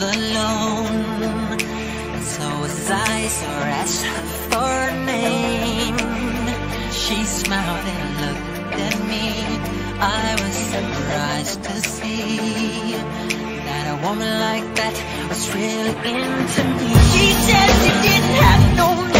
alone. And so as I, so asked for a name She smiled and looked at me. I was surprised to see That a woman like that was really into me. She said she didn't have no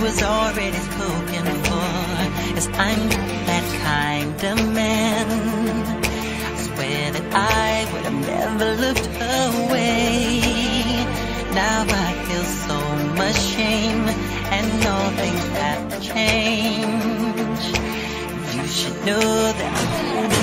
was already spoken for. Cause I'm that kind of man. I swear that I would have never looked away. Now I feel so much shame and all things have changed. You should know that I'm